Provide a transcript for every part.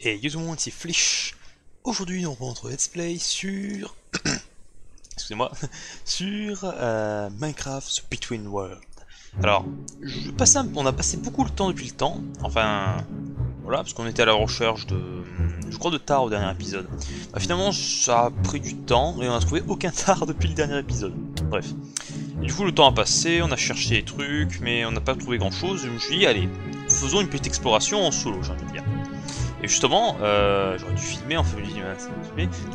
Et monde, c'est Flish. Aujourd'hui, on reprend notre let's play sur... Excusez-moi. sur euh, Minecraft Between World. Alors, je passe on a passé beaucoup de temps depuis le temps. Enfin, voilà, parce qu'on était à la recherche de... Je crois de tar au dernier épisode. Bah, finalement, ça a pris du temps et on a trouvé aucun tar depuis le dernier épisode. Bref. Du coup, le temps a passé, on a cherché des trucs, mais on n'a pas trouvé grand-chose. Je me suis dit, allez, faisons une petite exploration en solo, j'ai envie de dire. Et justement, euh, j'aurais dû filmer, en fait.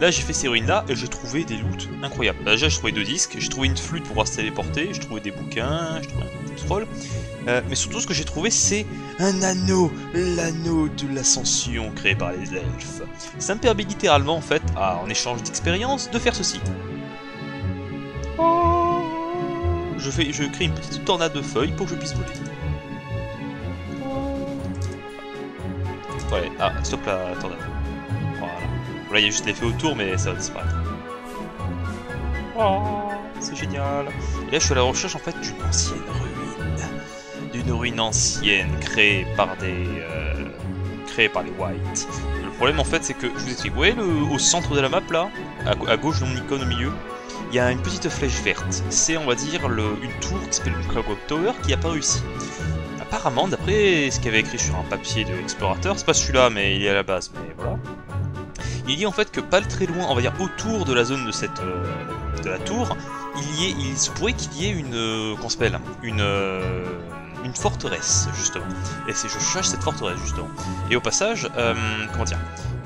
Là, j'ai fait ces ruines-là et j'ai trouvé des loots incroyables. Déjà, j'ai trouvé deux disques, j'ai trouvé une flûte pour pouvoir se téléporter, j'ai trouvé des bouquins, j'ai trouvé un scroll. Euh, mais surtout, ce que j'ai trouvé, c'est un anneau, l'anneau de l'ascension créé par les elfes. Ça me permet littéralement, en fait, en échange d'expérience, de faire ceci. Je, fais, je crée une petite tornade de feuilles pour que je puisse voler. Ah, stop la tornade. Voilà. Là, il y a juste l'effet autour, mais ça va disparaître. Oh, c'est génial. Et là, je suis à la recherche en fait d'une ancienne ruine. D'une ruine ancienne créée par des. Euh, créée par les Whites. Le problème en fait, c'est que, je vous explique, vous voyez le, au centre de la map là, à, gauche de mon icône au milieu, il y a une petite flèche verte. C'est, on va dire, le, une tour qui s'appelle le Clockwork Tower qui a apparu ici. Apparemment, d'après ce qu'il avait écrit sur un papier de explorateur, c'est pas celui-là, mais il est à la base, mais voilà. Il dit en fait que pas très loin, on va dire autour de la zone de cette euh, de la tour, il y ait, il se pourrait qu'il y ait une euh, une euh, une forteresse justement. Et c'est je cherche cette forteresse justement. Et au passage, comment dire?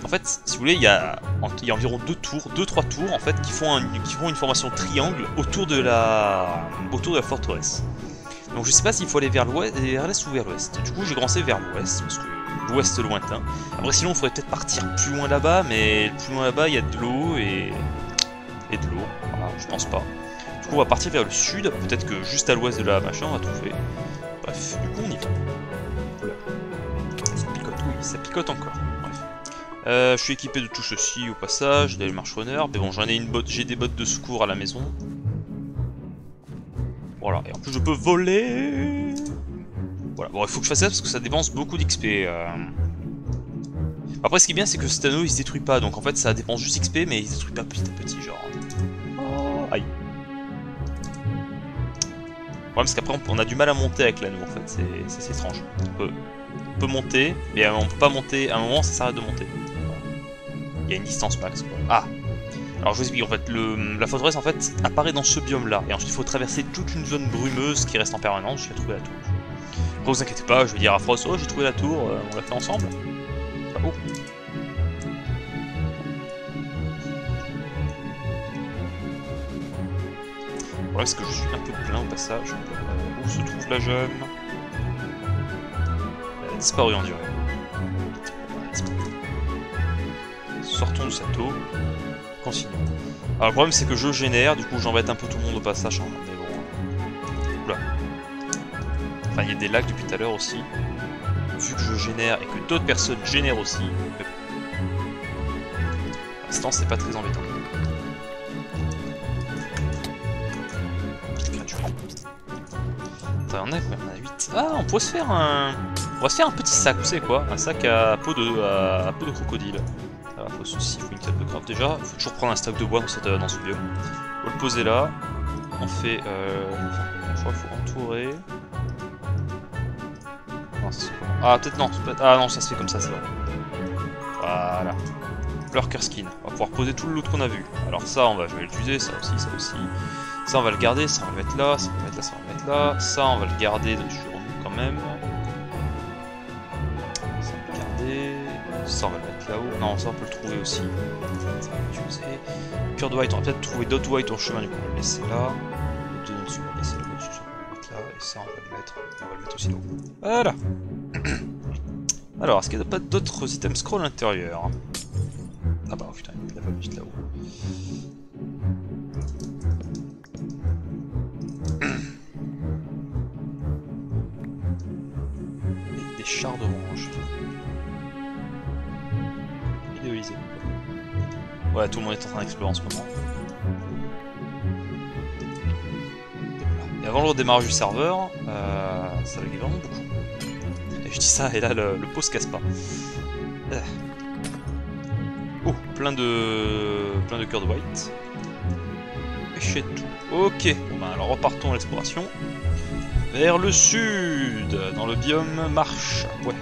En fait, si vous voulez, il y a il y a environ deux tours, deux trois tours en fait qui font un- qui font une formation triangle autour de la autour de la forteresse. Donc je sais pas s'il faut aller vers l'est ou vers l'ouest. Du coup, j'ai commencé vers l'ouest parce que l'ouest lointain. Après, sinon, il faudrait peut-être partir plus loin là-bas, mais plus loin là-bas, il y a de l'eau et et de l'eau. Voilà, je pense pas. Du coup, on va partir vers le sud. Peut-être que juste à l'ouest de la machin, on va trouver. Bref, du coup, on y va. Ça picote, oui, ça picote encore. Bref. Euh, je suis équipé de tout ceci au passage, des marche-runner, mais bon, j'en ai une botte, j'ai des bottes de secours à la maison. Voilà, et en plus je peux voler. Voilà, bon, il faut que je fasse ça parce que ça dépense beaucoup d'XP. euh. Après, ce qui est bien, c'est que cet anneau il se détruit pas, donc en fait ça dépense juste XP, mais il se détruit pas petit à petit, genre. Oh, aïe. Le problème, c'est qu'après on- a du mal à monter avec l'anneau en fait, c'est étrange. On peut, on peut monter, mais on peut pas monter, à un moment ça s'arrête de monter. Il y a une distance max quoi. Ah alors je vous explique, en fait, la forteresse apparaît dans ce biome là, et ensuite il faut traverser toute une zone brumeuse qui reste en permanence jusqu'à trouver la tour. Après vous inquiétez pas, je vais dire à Frost, oh j'ai trouvé la tour, euh, on l'a fait ensemble. Pas beau. Le problème que je suis un peu plein au passage. Euh, où se trouve la jeune? Elle a disparu en dirait. Elle a disparu. Sortons du château. Continuons. Alors le problème c'est que je génère, du coup j'embête un peu tout le monde au passage. hein, mais bon. Oula. Enfin il y a des lags depuis tout à l'heure aussi. Vu que je génère et que d'autres personnes génèrent aussi. Pour l'instant c'est pas très embêtant. Attends, on a combien On a 8. Ah on pourrait se faire un. On va se faire un petit sac, vous savez quoi? Un sac à peau de, à, à peau de crocodile. Ah, une table de craft déjà. Faut toujours prendre un stack de bois dans, cette, dans ce biome. Faut le poser là. On fait. Euh, je crois qu'il faut entourer. Comment Ah, peut-être non. peut-être- Ah non, ça se fait comme ça, c'est vrai. Voilà. Lurker skin. On va pouvoir poser tout le loot qu'on a vu. Alors ça, on va, je vais l'utiliser. Ça aussi, ça aussi. Ça, on va le garder. Ça, on va le mettre là. Ça, on va le mettre là. Ça, on va le là. Ça, on va le garder quand même. Ça, on va le mettre là-haut. Non, ça, on peut le trouver aussi. Pure white, on va peut-être trouver d'autres white en chemin, du coup, on va le laisser là. Les deux dessus, on va le laisser. Ça, on va le mettre là. Et ça, on va le mettre, on va le mettre aussi là-haut. Voilà. Alors, est-ce qu'il n'y a pas d'autres items scroll intérieurs? Ah bah, oh, putain, il n'y a pas juste là-haut. Ouais, tout le monde est en train d'explorer en ce moment. Et avant le redémarrage du serveur, euh, ça laguait vraiment beaucoup. Et je dis ça, et là le, pot se casse pas. Euh. Oh, plein de... plein de cœurs de white. Et tout. Ok, bon ben alors repartons à l'exploration. Vers le sud, dans le biome marche. Ouais.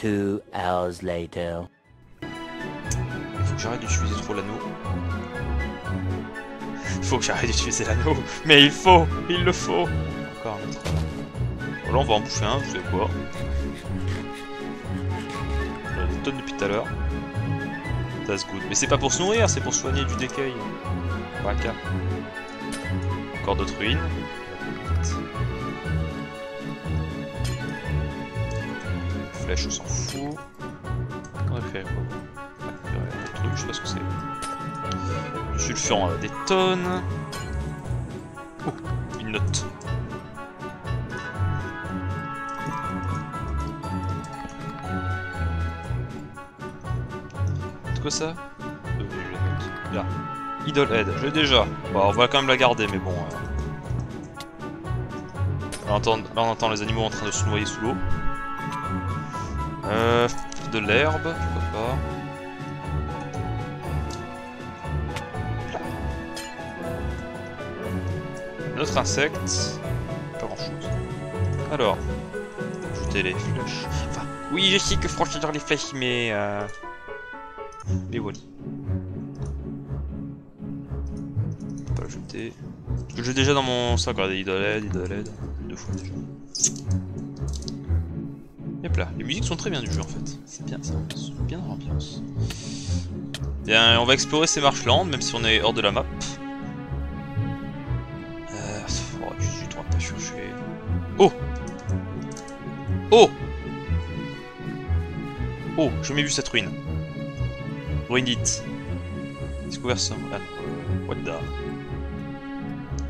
Two hours later. Il j'arrête d'utiliser trop l'anneau. Il faut que j'arrête d'utiliser l'anneau. Mais il faut Il le faut Encore un autre. Là on va en bouffer un, vous savez quoi. J'en ai des tonnes depuis tout à l'heure. That's good. Mais c'est pas pour se nourrir, c'est pour soigner du décueil. Waka. Encore d'autres ruines. Flèche, on s'en fout. On a fait je sais pas ce que c'est. Du sulfurant, des tonnes. Oh, une note. C'est quoi ça? Euh. Là. Idle Head, je l'ai déjà. Bon, on va quand même la garder, mais bon. euh. Là, on entend, les animaux en train de se noyer sous l'eau. Euh, de l'herbe, pourquoi pas. Notre insecte, pas grand chose. Alors, ajouter les flèches. Enfin, oui, je sais que franchir les flèches, mais. Euh... Mais Wally. Pas ajouter. Parce que j'ai déjà dans mon sac, regardez, idoled, idoled, deux fois déjà. Hop là, les musiques sont très bien du jeu en fait. C'est bien ça, bien dans l'ambiance. Bien, on va explorer ces marshlands, même si on est hors de la map. Oh Oh, j'ai jamais vu cette ruine. Ruine dite. Découvert ça. Ah, what the...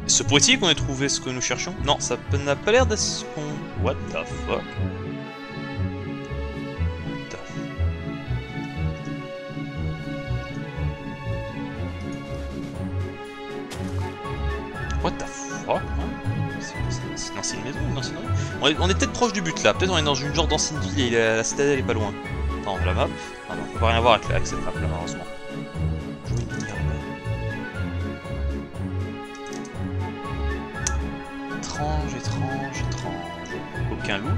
Se pourrait-il qu'on ait trouvé ce que nous cherchions Non, ça n'a pas l'air d'être ce qu'on... What the fuck? Une ancienne maison, une ancienne On est, peut-être proche du but là, peut-être on est dans une genre d'ancienne ville et la, citadelle est pas loin. Non, la map Non, non, on peut rien voir avec, cette map là malheureusement. Merde. Étrange, étrange, étrange. Aucun loot.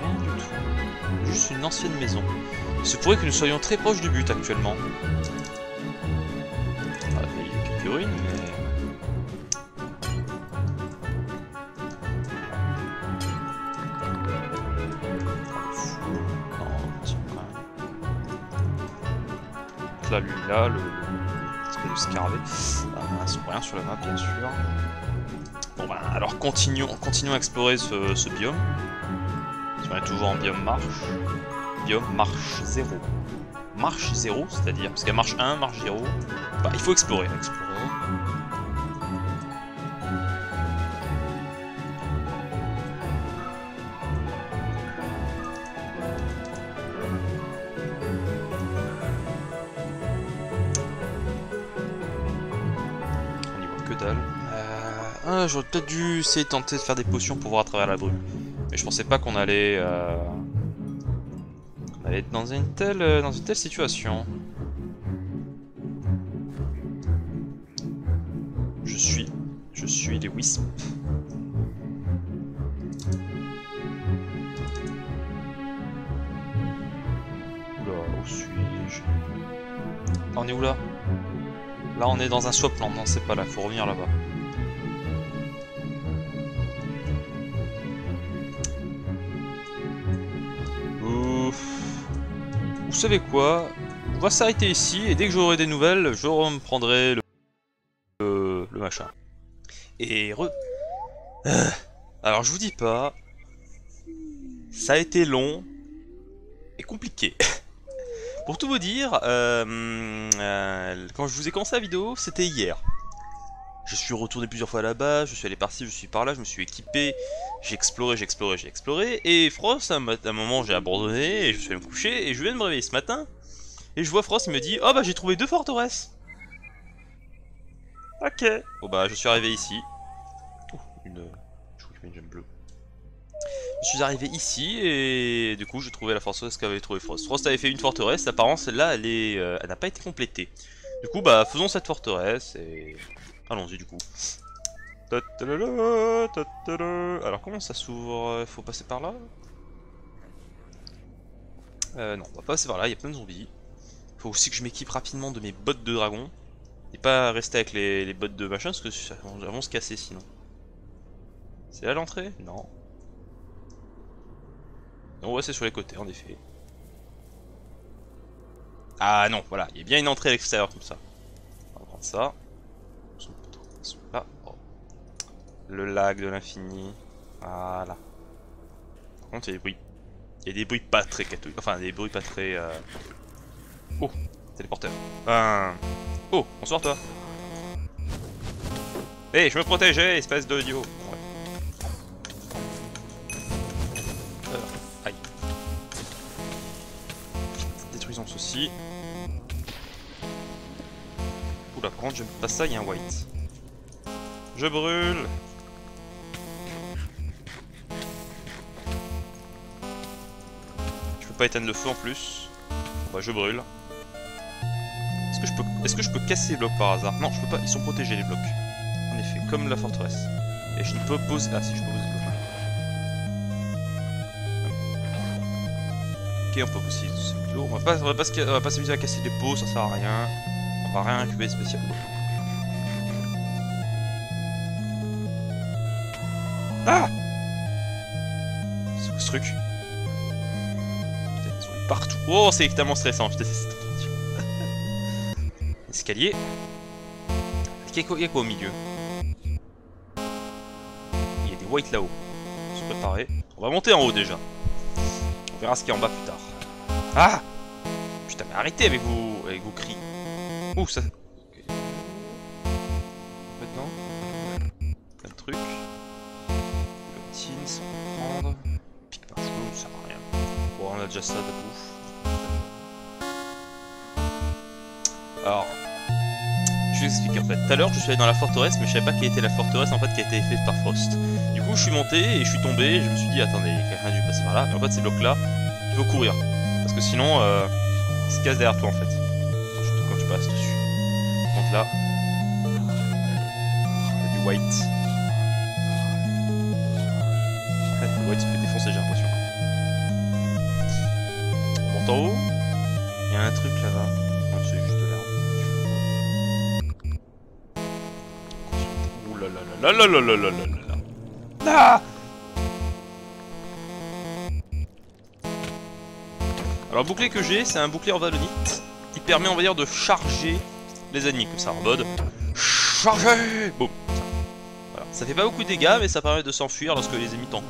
Rien du tout. Juste une ancienne maison. Il se pourrait que nous soyons très proches du but actuellement. Ah, il y a quelques ruines, Lui, là, le... l'espèce de scarabée. Ah, mince, rien sur la map, bien sûr. Bon bah, alors continuons, continuons à explorer ce, ce biome. Si on est toujours en biome marche. Biome marche 0. Marche 0, c'est-à-dire, parce qu'il y a marche 1, marche 0. Bah, il faut explorer, explorer. Euh... J'aurais peut-être dû essayer de tenter de faire des potions pour voir à travers la brume. Mais je pensais pas qu'on allait... Euh... allait être dans une telle, euh, dans une telle situation. Je suis... Je suis les wisps. Oula, où suis-je? Ah, On est où là? Là on est dans un swapland, non c'est pas là, faut revenir là-bas. Vous savez quoi? On va s'arrêter ici et dès que j'aurai des nouvelles, je reprendrai le, le, le machin. Et re... Euh, Alors je vous dis pas, ça a été long et compliqué. Pour tout vous dire, euh, euh, quand je vous ai commencé la vidéo, c'était hier. Je suis retourné plusieurs fois là-bas, je suis allé par-ci, je suis par-là, je me suis équipé, j'ai exploré, j'ai exploré, j'ai exploré, et Frost, à un, moment, j'ai abandonné, et je suis allé me coucher, et je viens de me réveiller ce matin, et je vois Frost, il me dit « Oh bah j'ai trouvé deux forteresses !» Ok. Bon bah je suis arrivé ici. Je suis arrivé ici et du coup j'ai trouvé la forteresse qu'avait trouvé Frost. Frost avait fait une forteresse, apparemment celle-là elle est, euh, n'a pas été complétée. Du coup bah faisons cette forteresse et allons-y du coup. Alors comment ça s'ouvre? Faut passer par là? Euh, Non, on va pas passer par là, il y a plein de zombies. Faut aussi que je m'équipe rapidement de mes bottes de dragon. Et pas rester avec les, bottes de machin parce que ça- vont se casser sinon. C'est là l'entrée? Non. Non, ouais, c'est sur les côtés en effet. Ah non, voilà, il y a bien une entrée à l'extérieur comme ça. On va prendre ça. Oh. Le lac de l'infini. Voilà. Par contre, il y a des bruits. Il y a des bruits pas très catholiques. Enfin, des bruits pas très. euh, Oh, téléporteur. Ben. Oh, bonsoir toi. Hé, je me protégeais, espèce d'idiot. Ouais. Oula, par contre, je passe ça, il y a un white. Je brûle. Je peux pas éteindre le feu en plus. Bah, je brûle. Est-ce que je peux, est-ce que je peux casser les blocs par hasard? Non, je peux pas. Ils sont protégés les blocs. En effet, comme la forteresse. Et je ne peux poser. Ah si, je peux poser on peut l'eau. On va pas, s'amuser à casser des pots, ça sert à rien. On va rien de spécial. Ah C'est quoi ce truc? Putain, ils sont partout. Oh, c'est extrêmement stressant. Escalier. Il a quoi, au milieu? Il y a des whites là-haut. On va monter en haut déjà. On verra ce qu'il y a en bas plus tard. Ah Putain, mais arrêtez avec vos, avec vos cris. Ouh, ça... ok. Maintenant Plein de trucs. Guillotine, sans prendre. Pique par ça sert rien. Bon, on a déjà ça de bouffe. Alors, je vais expliquer en fait. Tout à l'heure, je suis allé dans la forteresse, mais je savais pas quelle était la forteresse en fait qui a été faite par Frost. Du coup, je suis monté et je suis tombé. Et je me suis dit, attendez, quelqu'un a dû passer par là. Mais en fait, ces blocs là, il faut courir. Parce que sinon, euh, ils se cassent derrière toi en fait. Quand tu passes dessus. Donc là, il y a du white. Le white se fait défoncer, j'ai l'impression. On monte en haut. Il y a un truc là-bas. Non, c'est juste là. Ah Alors le bouclier que j'ai, c'est un bouclier en valonite. Il permet, on va dire, de charger les ennemis comme ça, en mode charger. Boum. Voilà. Ça fait pas beaucoup de dégâts, mais ça permet de s'enfuir lorsque les ennemis tankent.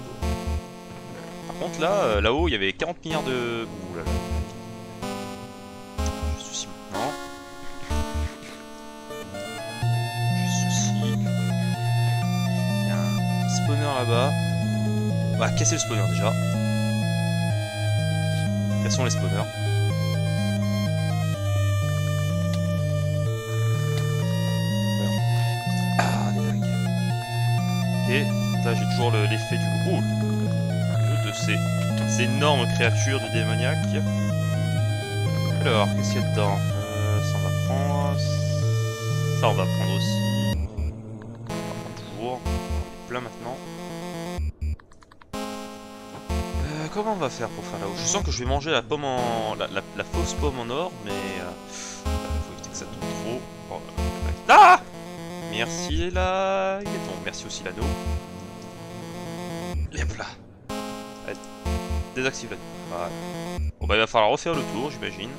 Par contre là, euh, là-haut, il y avait 40 milliards de. Ouh là là. J'ai ceci maintenant. Il y a un spawner là-bas. On va casser le spawner déjà. Cassons les spawners. Ah, là j'ai toujours le- l'effet du le jeu de ces, énormes créatures de démoniaques. Alors, qu'est-ce qu'il y a dedans? Euh, Ça on va prendre. Ça on va prendre aussi. Comment on va faire pour faire là-haut Je sens que je vais manger la pomme en. la, la- la fausse pomme en or, mais. Euh, faut éviter que ça tourne trop. Oh, euh, ah Merci les lags Bon, merci aussi l'anneau. Et hop là désactive l'anneau. Voilà. Bon bah il va falloir refaire le tour, j'imagine.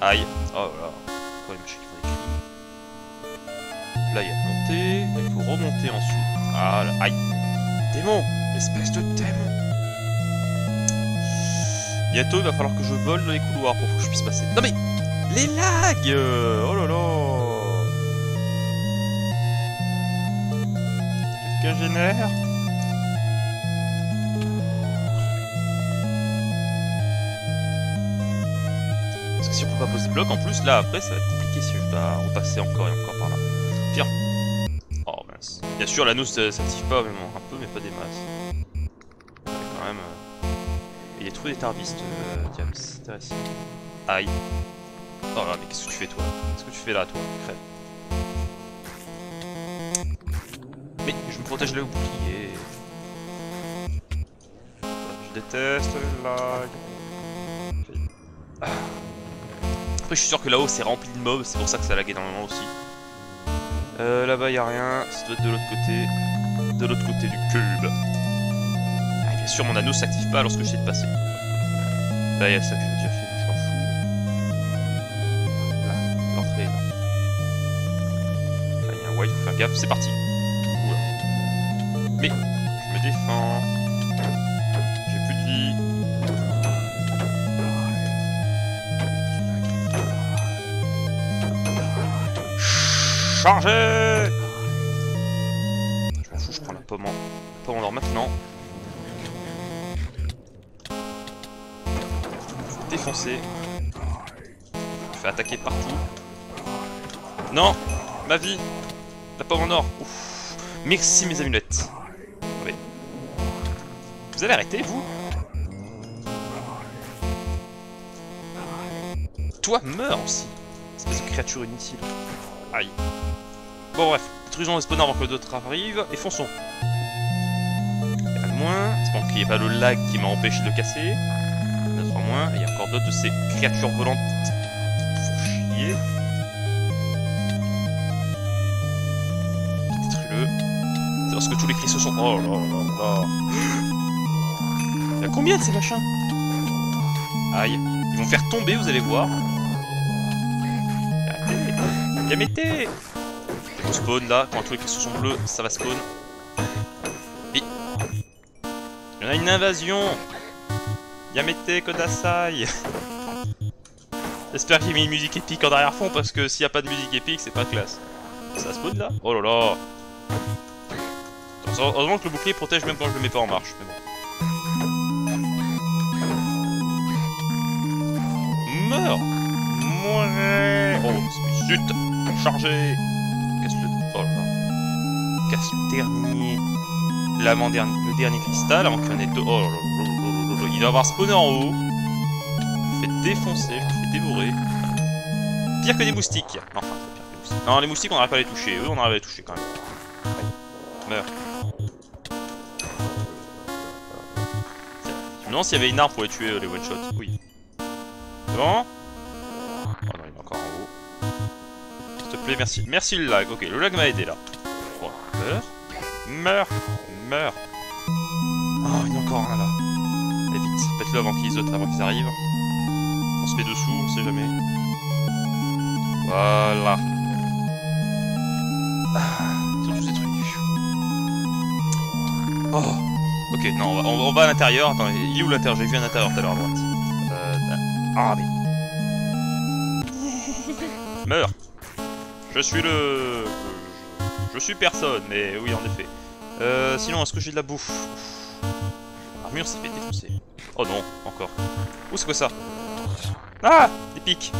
Aïe Oh là là Encore les machins qui font des. Là il y a la montée, là, il faut remonter ensuite. Ah là, aïe Démon Espèce de démon Bientôt, il va falloir que je vole dans les couloirs pour que je puisse passer. Non mais Les lags euh, Oh là là Quelqu'un génère? Parce que si on peut pas poser bloc, en plus, là, après, ça va être compliqué si je dois repasser encore et encore par là. Pire Oh mince. Bien sûr, l'anneau ça s'active pas, mais pas a trouvé des tarvistes, euh, intéressant. Aïe. Oh là, mais qu'est-ce que tu fais, toi? Qu'est-ce que tu fais là, toi Crève. Mais je me protège le bouclier. Je déteste lags. Ah. Après, je suis sûr que là-haut, c'est rempli de mobs. C'est pour ça que ça lag énormément aussi. Euh, là-bas, y a rien. Ça doit être de l'autre côté. De l'autre côté du cube. Sûr, mon anneau s'active pas lorsque j'essaie de passer. Là, il y a ça que j'ai déjà fait, je m'en fous. Là, l'entrée, là. Là, il y a un faut faire gaffe, c'est parti. Mais, je me défends. J'ai plus de vie. Chargez Je m'en fous, je prends la pomme en, la pomme en or maintenant. Défoncer. Je fais attaquer partout. Non Ma vie La pomme en or. Merci mes amulettes. Vous allez arrêter, vous? Toi, meurs aussi Espèce de créature inutile. Aïe. Bon bref, détruisons les spawners avant que d'autres arrivent et fonçons. En a moins, c'est bon qu'il n'y ait pas le lag qui m'a empêché de le casser. Et il y a encore d'autres de ces créatures volantes. Faut chier. Détruis-le. C'est lorsque tous les cris se sont... Oh là là là. Il y a combien de ces machins? Aïe. Ils vont faire tomber, vous allez voir. Arrêtez. Yamété on spawn là, quand tous les cristaux sont bleus, ça va spawn. Il y en a une invasion Yamete Kodasai. J'espère y a mis une musique épique en arrière-fond parce que s'il n'y a pas de musique épique, c'est pas classe. Ça spawn là. Oh là là. Heureusement que le bouclier protège même quand je le mets pas en marche, mais bon. Meurs. Mouais Oh, zut. Chargé. Casse le... Oh là. Casse le dernier... L'avant-dernier... Le dernier cristal avant qu'il y en ait deux... Oh là là là. Il doit avoir spawné en haut. Je me défoncer, je me dévorer. Pire que des moustiques. Enfin, pire que moustiques. Non, les moustiques, on n'arrive pas à les toucher. Eux, on arrive à les toucher quand même. Meurs. Je me demande s'il y avait une arme pour les tuer, euh, les one-shots. Oui. C'est bon? Oh non, il est encore en haut. S'il te plaît, merci. Merci le lag. Ok, le lag m'a aidé là. Meurs. Meurs. Meurs. Oh, il y a encore un là. Vite. Faites-le avant qu'ils autres, avant qu'ils arrivent. On se met dessous, on sait jamais. Voilà. Ah, sont tous détruits. Oh. Ok, non, on va, on va à l'intérieur. Attends, il est où l'intérieur J'ai vu un intérieur tout à l'heure à droite. Euh, ah, mais... Meurs Je suis le... Je suis personne, mais oui, en effet. Euh, sinon, est-ce que j'ai de la bouffe? Armure s'est fait défoncer. Oh non, encore. Ouh, c'est quoi ça Ah Des pics.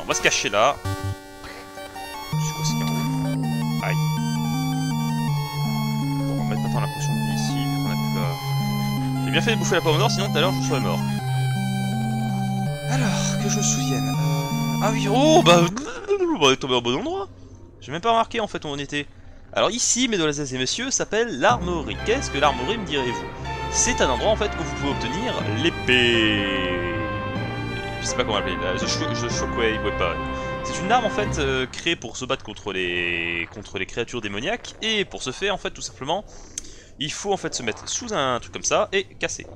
On va se cacher là. C'est quoi ce qu'il Aïe. On va mettre maintenant la potion de vie ici, vu qu'on a plus la... J'ai bien fait de bouffer la pomme d'or, sinon tout à l'heure je serais mort. Alors, que je me souvienne. Euh... Ah oui, oh bah... On est tombé au bon endroit. J'ai même pas remarqué en fait où on était. Alors ici, mesdames et messieurs, s'appelle l'armorerie. Qu'est-ce que l'armorerie, me direz-vous? C'est un endroit en fait où vous pouvez obtenir l'épée. Je sais pas comment l'appeler, the, the Shockwave Weapon. C'est une arme en fait euh, créée pour se battre contre les contre les créatures démoniaques et pour ce faire en fait tout simplement, il faut en fait se mettre sous un truc comme ça et casser.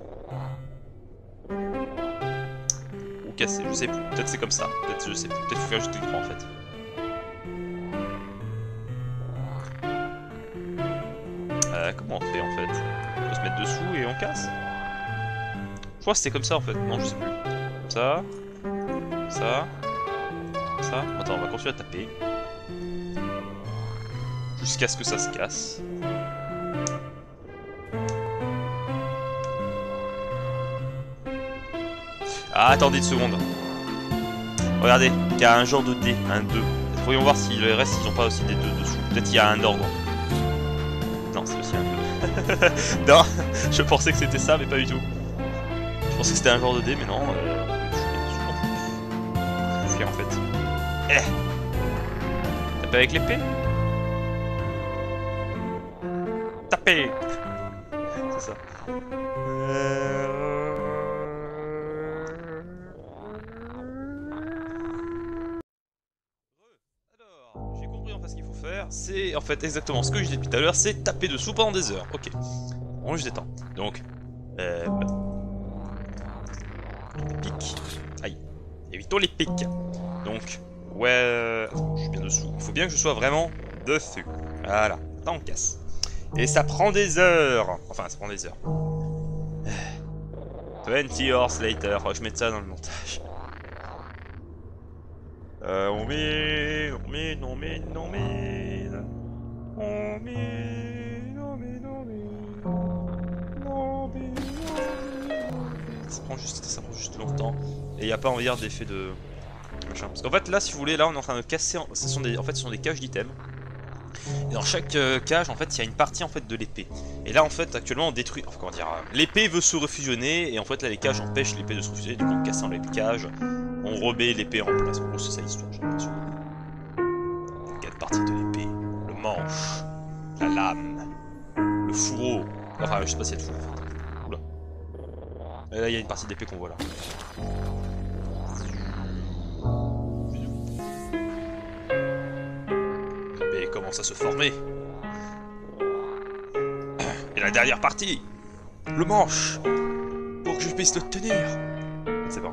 Ou casser, je sais plus. Peut-être c'est comme ça. Peut-être je sais plus. Peut-être faut faire juste droit en fait. Euh, comment on fait en fait? Dessous et on casse Je crois que c'était comme ça en fait, non je sais plus. Ça, ça, ça. Attends, on va continuer à taper. Jusqu'à ce que ça se casse. Ah, attendez une seconde. Regardez, il y a un genre de dé, un 2. Voyons voir si le reste ils ont pas aussi des 2 dessous. Peut-être qu'il y a un ordre. Non, c'est aussi un 2. non, je pensais que c'était ça, mais pas du tout. Je pensais que c'était un genre de dé, mais non. Euh, je suis fuir en fait. Eh Taper avec l'épée Taper C'est ça. J'ai compris en fait ce qu'il faut faire. C'est en fait exactement ce que je disais tout à l'heure, c'est taper dessous pendant des heures. Ok. On juste détend. Donc, euh, les pics. Aïe. Évitons les pics. Donc, ouais, attends, je suis bien dessous. Il faut bien que je sois vraiment dessus. Voilà. Là, on casse. Et ça prend des heures. Enfin, ça prend des heures. 20 hours later. Je mette ça dans le montage. Euh, on met, on met, on met, on met, on met, ça prend juste, ça prend juste longtemps et il n'y a pas envie d'effet de machin. Parce qu'en fait là, si vous voulez, là on est en train de casser, en... ce sont des, en fait, ce sont des cages d'items. Et dans chaque euh, cage, en fait, il y a une partie en fait de l'épée. Et là, en fait, actuellement, on détruit. Enfin, comment dire euh, L'épée veut se refusionner, et en fait, là, les cages empêchent l'épée de se refusionner. Du coup, en cassant les cages, on remet l'épée en place. En gros, c'est ça l'histoire, j'ai l'impression. Quatre parties de l'épée le manche, la lame, le fourreau. Enfin, je sais pas si c'est le fourreau. Là, il y a une partie d'épée qu'on voit là. L'épée commence à se former? Et la dernière partie, le manche, pour que je puisse le tenir. C'est bon.